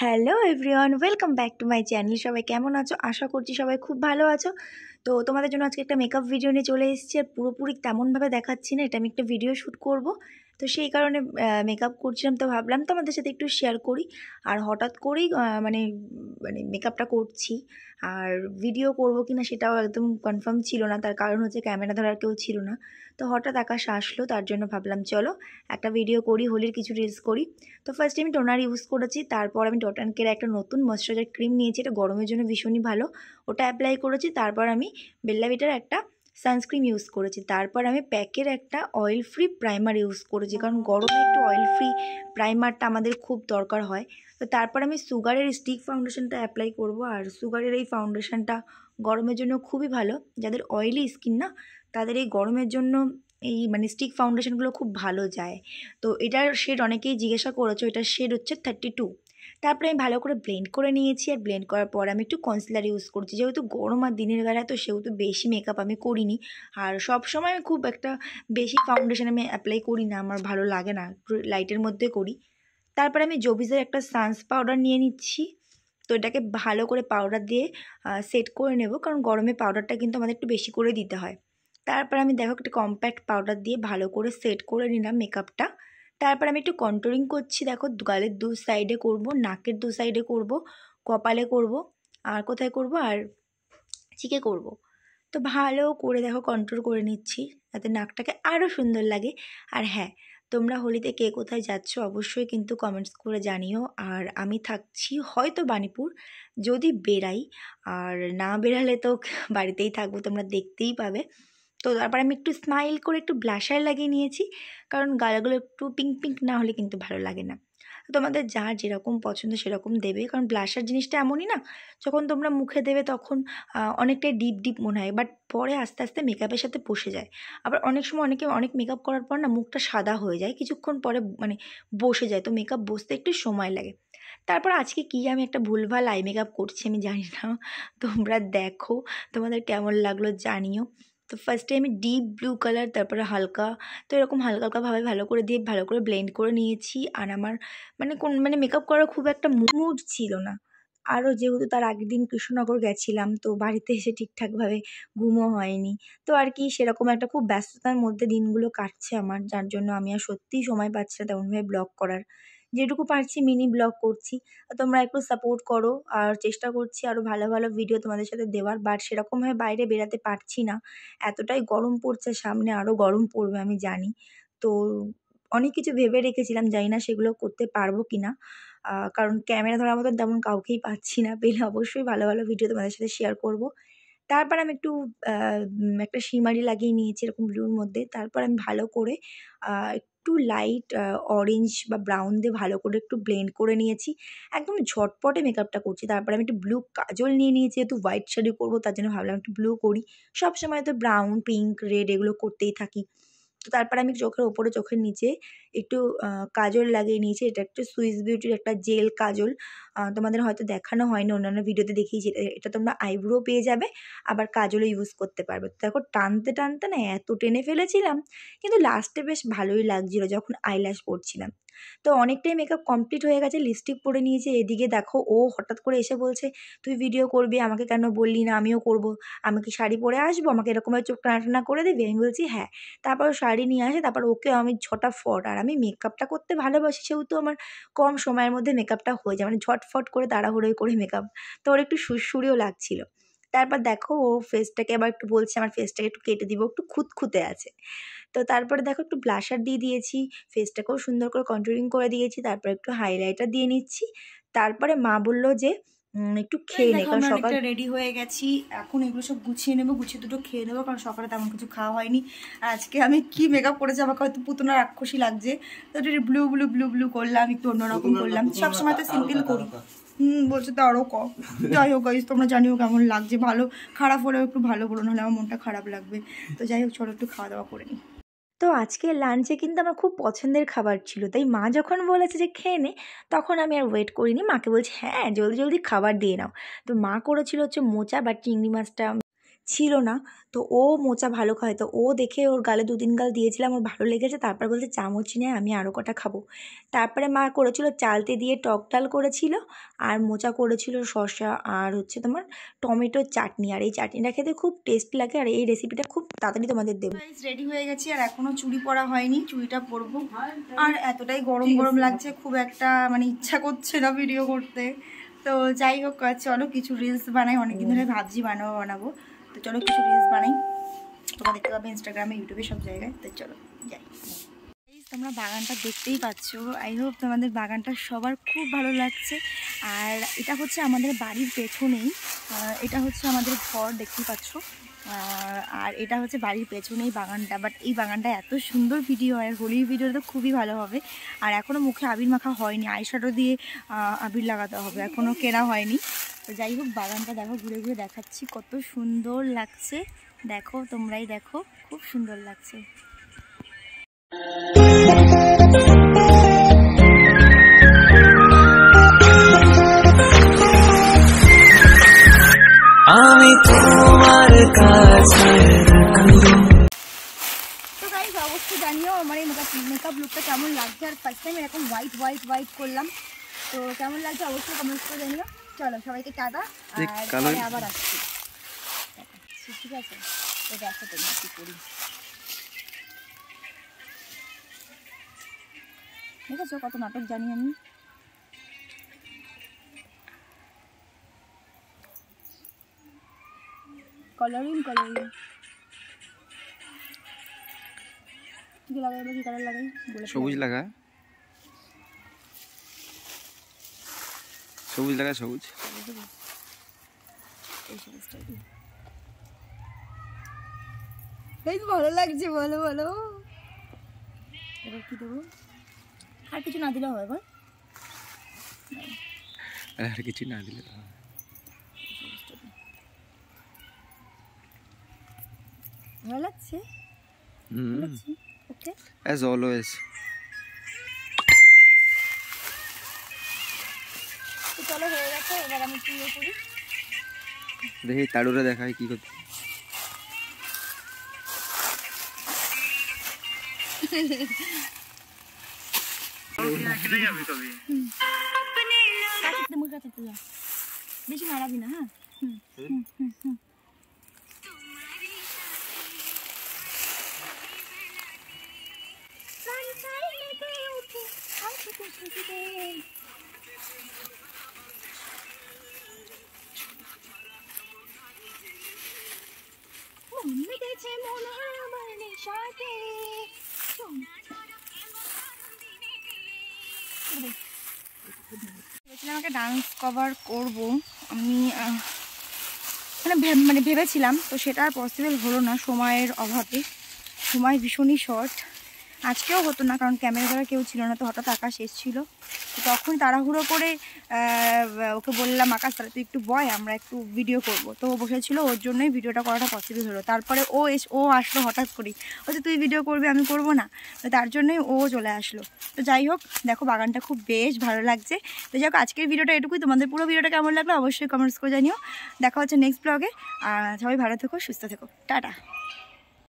Hello everyone welcome back to my channel সবাই কেমন আছো? আশা করছি সবাই খুব ভালো আছো। তো তোমাদের জন্য আজকে একটা মেকআপ ভিডিও নিয়ে চলে এসেছি আর পুরোপুরি তেমনভাবে দেখাচ্ছি না, এটা আমি একটা ভিডিও শ্যুট করব। তো সেই কারণে মেকআপ করছিলাম তো ভাবলাম তো আমাদের সাথে একটু শেয়ার করি। আর হঠাৎ করেই মানে মানে মেকআপটা করছি। আর ভিডিও করব কি না সেটাও একদম কনফার্ম ছিল না। তার কারণ হচ্ছে ক্যামেরা ধরার কেউ ছিল না। তো হঠাৎ আকাশ আসলো, তার জন্য ভাবলাম, চলো, একটা ভিডিও করি, হোলির কিছু রিলস করি। তো ফার্স্টে আমি টোনার ইউজ করেছি। তারপর আমি ডটানকের একটা নতুন ময়শ্চারাইজার ক্রিম নিয়েছি। এটা গরমের জন্য ভীষণই ভালো। ওটা অ্যাপ্লাই করেছি। তারপর আমি বেল্লাভিটার একটা সানস্ক্রিন ইউজ করেছি। তারপর আমি প্যাকের একটা অয়েল ফ্রি প্রাইমার ইউজ করেছি, কারণ গরমে একটু অয়েল ফ্রি প্রাইমারটা আমাদের খুব দরকার হয়। তো তারপর আমি সুগারের স্টিক ফাউন্ডেশনটা অ্যাপ্লাই করব, আর সুগারের এই ফাউন্ডেশনটা গরমের জন্য খুবই ভালো। যাদের অয়েলি স্কিন না, তাদের এই গরমের জন্য এই মানে স্টিক ফাউন্ডেশনগুলো খুব ভালো যায়। তো এটার শেড অনেকেই জিজ্ঞাসা করেছ, এটার শেড হচ্ছে থার্টি টু তারপরে আমি ভালো করে ব্লেন্ড করে নিয়েছি আর ব্লেন্ড করার পর আমি একটু কনসিলার ইউজ করছি। যেহেতু গরম আর দিনের বেলায় তো সেহেতু বেশি মেকআপ আমি করিনি। আর সব সময় আমি খুব একটা বেশি ফাউন্ডেশন আমি অ্যাপ্লাই করি না, আমার ভালো লাগে না লাইটের মধ্যে করি। তারপরে আমি জবিজের একটা সানস পাউডার নিয়ে নিচ্ছি। তো এটাকে ভালো করে পাউডার দিয়ে সেট করে নেব কারণ গরমে পাউডারটা কিন্তু আমাদের একটু বেশি করে দিতে হয়। তারপর আমি দেখো একটা কম্প্যাক্ট পাউডার দিয়ে ভালো করে সেট করে নিলাম মেকআপটা তারপর আমি একটু কন্ট্রোলিং করছি, দেখো গালের দু সাইডে করব, নাকের দু সাইডে করব, কপালে করব, আর কোথায় করব, আর চিকে করব। তো ভালো করে দেখো কন্ট্রোল করে নিচ্ছি, যাতে নাকটাকে আরও সুন্দর লাগে। আর হ্যাঁ তোমরা হোলিতে কে কোথায় যাচ্ছ অবশ্যই কিন্তু কমেন্টস করে জানিও। আর আমি থাকছি হয়তো বাণীপুর যদি বেরাই আর না বেরালে তো বাড়িতেই থাকব, তোমরা দেখতেই পাবে। তো তারপর আমি একটু স্মাইল করে একটু ব্লাশার লাগিয়ে নিয়েছি। কারণ গালাগুলো একটু পিঙ্ক পিঙ্ক না হলে কিন্তু ভালো লাগে না। তোমাদের যার যেরকম পছন্দ সেরকম দেবে। কারণ ব্লাশার জিনিসটা এমনই না, যখন তোমরা মুখে দেবে তখন অনেকটাই ডিপ ডিপ মনে হয়। বাট পরে আস্তে আস্তে মেকআপের সাথে বসে যায়। আবার অনেক সময় অনেকে, অনেক মেকআপ করার পর না মুখটা সাদা হয়ে যায়। কিছুক্ষণ পরে মানে বসে যায়। তো মেকআপ বসতে একটু সময় লাগে। তারপর আজকে কি আমি একটা ভুলভাল আই মেকআপ করছি আমি জানি না। তোমরা দেখো। তোমাদের কেমন লাগল জানিও। তো ফার্স্টে আমি ডিপ ব্লু কালার তারপরে হালকা, তো এরকম হালকা হালকাভাবে ভালো করে দিয়ে ভালো করে ব্লেন্ড করে নিয়েছি। আর আমার মানে কোন মানে মেকআপ করার খুব একটা মুড ছিল না। আরও যেহেতু তার আগের দিন কৃষ্ণনগর গেছিলাম, তো বাড়িতে এসে ঠিকঠাকভাবে ঘুমও হয়নি। তো আর কি সেরকম একটা খুব ব্যস্ততার মধ্যে দিনগুলো কাটছে আমার, যার জন্য আমি আর সত্যিই সময় পাচ্ছি না তেমনভাবে ব্লগ করার। যেটুকু পারছি মিনি ব্লগ করছি। তোমরা একটু সাপোর্ট করো আর চেষ্টা করছি আরও ভালো ভালো ভিডিও তোমাদের সাথে দেওয়ার। বাট সেরকমভাবে বাইরে বেরাতে পারছি না। এতটাই গরম পড়ছে সামনে আরও গরম পড়বে আমি জানি। তো অনেক কিছু ভেবে রেখেছিলাম, জানি না সেগুলো করতে পারব কি না কারণ ক্যামেরা ধরার মতন তেমন কাউকেই পাচ্ছি না। পেলে অবশ্যই ভালো ভালো ভিডিও তোমাদের সাথে শেয়ার করব। তারপর আমি একটু একটা সিমারি লাগিয়ে নিয়েছি এরকম ব্লুর মধ্যে। তারপর আমি ভালো করে একটু লাইট অরেঞ্জ বা ব্রাউন দিয়ে ভালো করে একটু ব্লেন্ড করে নিয়েছি। একদম ঝটপটে মেকআপটা করছি। তারপর আমি একটু ব্লু কাজল নিয়ে নিয়েছি, যেহেতু হোয়াইট শাড়ি করব, তার জন্য ভাবলাম একটু ব্লু করি। সব সময় তো ব্রাউন, পিঙ্ক, রেড এগুলো করতেই থাকি। তো তারপর আমি চোখের ওপরে, চোখের নিচে একটু কাজল লাগিয়ে নিয়েছি। এটা একটু সুইস বিউটির একটা জেল কাজল। তোমাদের হয়তো দেখানো হয়নি, অন্যান্য ভিডিওতে দেখিয়েছি। এটা- তোমরা আইব্রো পেয়ে যাবে, আবার কাজলও ইউজ করতে পারবে। তো দেখো, টানতে টানতে না এত টেনে ফেলেছিলাম, কিন্তু লাস্টে বেশ ভালোই লাগছিল যখন আইল্যাশ পরছিলাম। তো অনেকটাই মেকআপ কমপ্লিট হয়ে গেছে লিপস্টিক পরে নিয়েছে, এদিকে দেখো, ও হঠাৎ করে এসে বলছে, তুই ভিডিও করবি? আমাকে কেন বললি না? আমিও করব। আমি কি শাড়ি পরে আসব? আমাকে এরকমভাবে চোখ টানা টানা করে দিবি? আমি বলছি হ্যাঁ। তারপর শাড়ি নিয়ে আসে, তারপর ওকে আমি ঝটাফট আর আমি মেকআপটা করতে ভালোবাসি, সেহেতু আমার কম সময়ের মধ্যে মেকআপটা হয়ে যায়। মানে ঝটফট করে তাড়াহুড়োই করে মেকআপ তো ওর একটু সুরসুরিও লাগছিল। তারপর দেখো ও ফেসটাকে আবার একটু বলছে, আমার ফেসটাকে একটু কেটে দিব, একটু খুঁতখুঁতে আছে। তো তারপরে দেখো একটু ব্লাশার দিয়ে দিয়েছি ফেসটাকেও সুন্দর করে কন্ট্রোলিং করে দিয়েছি, তারপর একটু হাইলাইটার দিয়ে নিচ্ছি। তারপরে মা বলল যে একটু খেয়ে নে কারণ সকাল রেডি হয়ে গেছি। এখন এগুলো সব গুছিয়ে নেব গুছিয়ে দুটো খেয়ে নেব কারণ সকালে তেমন কিছু খাওয়া হয়নি। আজকে আমি কি মেকআপ করেছি আমাকে হয়তো পুতুনা রাক্ষসী লাগছে। তো একটু ব্লু ব্লু ব্লু ব্লু করলাম একটু অন্যরকম করলাম। সবসময় তো সিম্পল করি। হুম বলছে তো আরও কম। যাই হোক guys, তোমরা জানিও কেমন লাগছে। ভালো খারাপ হলেও একটু ভালো বলো নাহলে আমার মনটা খারাপ লাগবে। তো যাই হোক চলো একটু খাওয়া দাওয়া করে নিই তো আজকে লাঞ্চে কিন্তু আমার খুব পছন্দের খাবার ছিল। তাই মা যখন বলেছে যে, খেয়ে নে, তখন আমি আর ওয়েট করিনি। মাকে বলছি হ্যাঁ জলদি জলদি খাবার দিয়ে নাও। তো মা করেছিল হচ্ছে মোচা বা চিংড়ি মাছটা ছিল না। তো ও মোচা ভালো খায়। তো ও দেখে ওর গালে দু তিন গাল দিয়েছিলাম ওর ভালো লেগেছে। তারপর বলছে চামচ নিয়ে আমি আরও কটা খাব। তারপরে মা করেছিল চালতে দিয়ে টক ডাল করেছিল আর মোচা করেছিল শসা আর হচ্ছে তোমার টমেটোর চাটনি। আর এই চাটনিটা খেতে খুব টেস্ট লাগে আর এই রেসিপিটা খুব তাড়াতাড়ি তোমাদের দেবো। রেডি হয়ে গেছি আর এখনও চুড়ি পরা হয়নি চুড়িটা পরবো। আর এতটাই গরম গরম লাগছে খুব একটা মানে ইচ্ছা করছে না ভিডিও করতে। তো যাই হোক চলো কিছু রিলস বানাই অনেকদিন ধরে ভাবছি বানাবো বানাবো। তো চলো কিছু রিলস বানাই। তোমরা দেখতে পাবে ইনস্টাগ্রামে ইউটিউবে সব জায়গায়। তো চলো, যাই। তোমরা বাগানটা দেখতেই পাচ্ছ। আই হোপ তোমাদের বাগানটা সবার খুব ভালো লাগছে। আর এটা হচ্ছে আমাদের বাড়ির পেছনেই। এটা হচ্ছে আমাদের ঘর, দেখতেই পাচ্ছ। আর এটা হচ্ছে বাড়ির পেছনেই বাগানটা। বাট এই বাগানটা এত সুন্দর ভিডিও হয় আর হোলির ভিডিও তো খুবই ভালো হবে। আর এখনও মুখে আবির মাখা হয়নি। আইশ্যাডো দিয়ে আবির লাগাতে হবে। এখনও কেনা হয়নি। তো যাই হোক বাগানটা দেখো ঘুরে ঘুরে দেখাচ্ছি কত সুন্দর লাগছে। দেখো তোমরাই দেখো খুব সুন্দর লাগছে। আমি তোমার কাছে অবশ্যই জানিও আমার এই মেকআপ মেকআপ লুকটা কেমন লাগছে আর ফার্স্ট টাইম এরকম হোয়াইট হোয়াইট হোয়াইট করলাম। তো কেমন লাগছে অবশ্যই কমেন্ট করে জানিও। চলো সবাইকে টাটা আর আবার আসছি। ঠিক আছে তো দেখো তোমরা কি করি। দেখেছ কত নাটক জানি আমি? কালারিং কালারিং কি লাগাই বা কি কালার লাগাই? সবুজ লাগা সবুজ লাগা সবুজ। এই ভালো লাগছে বলো বলো। এবার কি দেবো? আর কিছু না দিলেও হয় বল। আরে কিছু না দিলে হবে। ভালো লাগছে? হুম। অ্যাজ অলওয়েজ চলো হয়ে গেছে এবার আমি কি ইয়ে করি দেখি তাড়ুরে দেখাই কি করতে কাছে মুখ কাছে যা বেশি নাড়াবি না হ্যাঁ হুম হুম আমাকে ডান্স কভার করব। আমি মানে মানে ভেবেছিলাম, তো সেটা আর পসিবল হলো না সময়ের অভাবে। সময় ভীষণই শর্ট আজকেও হতো না, কারণ ক্যামেরা ধরা কেউ ছিল না, তো হঠাৎ আকাশ এসেছিল। তো তখন তাড়াহুড়ো করে ওকে বললাম, আকাশ, তাহলে তুই একটু বয়, আমরা একটু ভিডিও করব। তো ও বসেছিল, ওর জন্যই ভিডিওটা করাটা পসিবল হলো। তারপরে ও এস, ও আসলো হঠাৎ করেই। বলছে তুই ভিডিও করবি, আমি করব না। তো তার জন্যই ও চলে আসলো। তো যাই হোক, দেখো বাগানটা খুব বেশ ভালো লাগছে। তো যাই হোক, আজকের ভিডিওটা এটুকুই। তোমাদের পুরো ভিডিওটা কেমন লাগল অবশ্যই কমেন্টস করে জানিও। দেখা হচ্ছে নেক্সট ব্লগে আর সবাই ভালো থেকো, সুস্থ থেকো। টাটা।